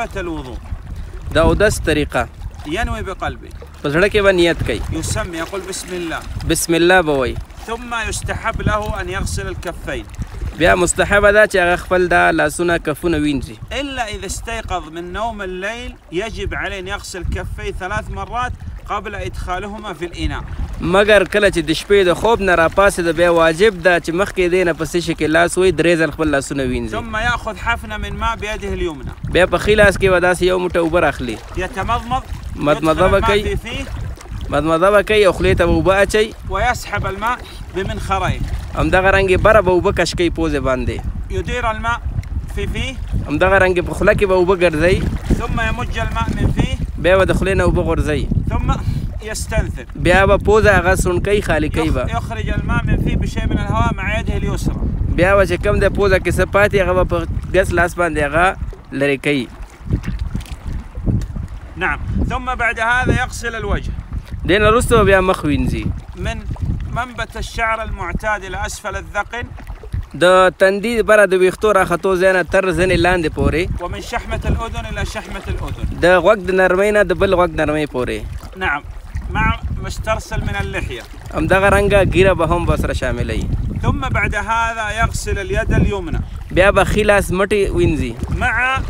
الوضوء. د اودس طریقه ينوي بقلبه په زړه کې به نیت کوي يسمي يقول بسم الله. بسم الله به وایي ثم يستحب له أن يغسل الكفين. بیا مستحبه ده چې هغه خپل دا لاسونه کفونه وینځي. إلا إذا استيقظ من نوم الليل يجب عليه أن يغسل كفيه ثلاث مرات قبل إدخالهما في الإناء. مګر کله چې د شپې د خوب نه راپاسې د بیا واجب ده چې مخکې دی نه څه شي کې لاس وي درې ځل خپل لاسونه وینځي. ثم يأخذ حفنة من ماء بيده اليمنى. بیا په ښي لاس کې به داسې یو موټه اوبه راخلي. يتمضمض فيه مضمضه به کوي او خولې ته به اوبه اچوي ويسحب الماء بمنخريه همدغه رنګې بره به اوبه کش کوي پوزې باندې. يدير الماء في فيه. همدغه رنګې په خوله کې به اوبه ګرځوي ثم يمج الماء من فيه. بیا به د خولې نه اوبه غورځوي ثم يستنثر. بیا به پوزه هغه سونکۍ خالي کوي به يخ- يخرج الماء من فيه بشيء من الهواء مع يده اليسرى. بیا به چې کوم د پوزه کې څه پاتې هغه به په ګس لاس باندې هغه لرې کوي نعم. ثم بعد هذا يغسل الوجه. دې نه وروسته به بیا مخ وینځي من منبت الشعر المعتاد إلى أسفل الذقن د تندي بره د ویښتو راختو ځای نه تر ځنې لاندې پورې. ومن شحمة الأذن إلى شحمة الأذن. د غوږ د نرمۍ نه د بل غوږ نرمۍ پورې. نعم. مع مسترسل من اللحية. همدغه رنګه ګیره به هم به سره شاملوي. ثم بعد هذا يغسل اليد اليمنى. بیا به ښي لاس مټې وینځي مع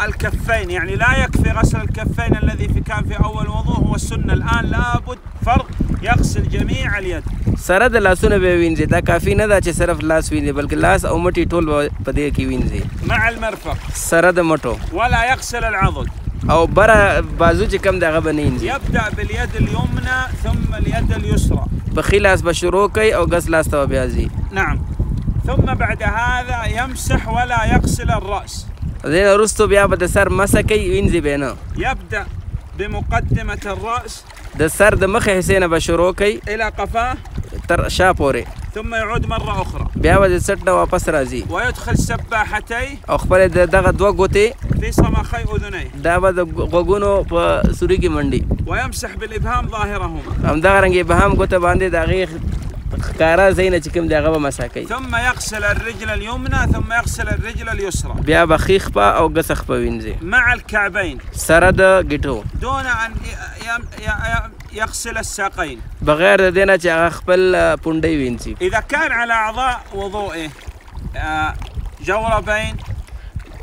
الكفين يعني لا يكفي غسل الكفين الذي في كان في أول وضوء هو السنة الآن لابد فرض يغسل جميع اليد. سره د لاسونه به وینځي دا کافي نه ده چې صرف لاس وینځي بلکې لاس او مټې ټول په دې کې وینځي مع المرفق. سره د مټو. ولا يغسل العضد. او بره بازو چې کم دغه به نه وینځي يبدأ باليد اليمنى ثم اليد اليسرى. ښي لاس به شروع کوي او ګس لاس ته بیا ځي. نعم. ثم بعد هذا يمسح ولا يغسل الرأس. دې نه وروستو بیا به د سر مسحه کوي وینځي به نه. يبدأ بمقدمة الرأس د سر د مخې حصې نه به شروع کوي إلى قفاه تر شا پورې. ثم يعود مرة أخرى. بیا به د سټ نه واپس راځي؟ ويدخل سباحتيه او خپل دغه دوه ګوتې في صمخي أذنيه. دا به د غوږونو په سوري کې منډي. ويمسح بالإبهام ظاهرهما. همدغه رنګ به هم ګوته باندې د هغې ښکارا ځای نه چې کوم دی هغه به مسحه کوي. ثم يغسل الرجل اليمنى ثم يغسل الرجل اليسرى. بیا به ښي خپه او ګس خپه وینځي. مع الكعبين. سره د ګټو دون ي- يغسل الساقين. بغیر د دې نه چې هغه خپل پونډۍ وینځي. إذا كان على أعضاء وضوئه آه، جوربين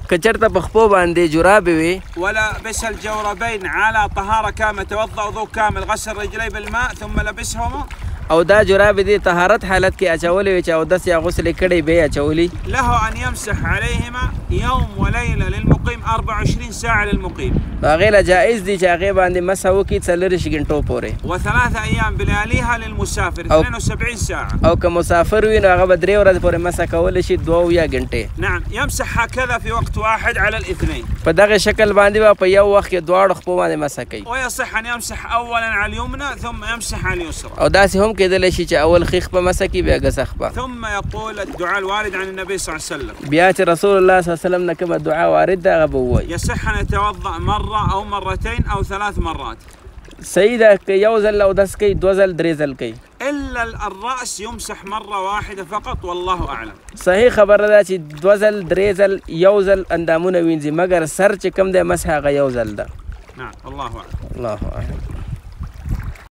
په خپو باندې جرابې وي ولبس الجوربين على طهارة كاملة توضأ وضوء كامل غسل رجليه بالماء ثم لبسهما. او دا جرابې دې طهارت حالت کې اچولې وي چې اودس یا غسل کړی به یې اچولي له أن يمسح عليهما يوم وليلة للمقيم 24 ساعة للمقيم. هغې له جایز دي چې هغې باندې مسحه وکړي څلېرویشت ګنټو پورې. وثلاثة أيام بلياليها للمسافر أو- 72 ساعة. او که مسافر وي نو هغه به درې ورځې پورې مسحه کولی شي دوه اویا ګنټې. نعم يمسح هكذا في وقت واحد على الاثنين. په دغه شکل باندې به په یو وخت کې دواړو خپو باندې مسحه کوي ويصح أن يمسح أولا على اليمنى ثم يمسح على اليسرى. او داسې هم کېدلی شي چې اول ښي خپه مسحه کوي بیا ګسه خپه ثم يقول الدعاء الوارد عن النبي صلى الله عليه وسلم. چې رسول الله صلی الله علیه وسلم کومه دعا وارد ده ووایي يصح أن يتوضأ مرة أو مرتين أو ثلاث مرات. ده اودس کوي دوه ځل درې ځل کوي إلا الرأس يمسح مرة واحدة فقط والله أعلم. صحیح خبره ده چې ځل یو ځل اندامونه وینځي مګر سر چې کم دی مسح هغه یو ځل ده. نعم والله أعلم. الله أعلم.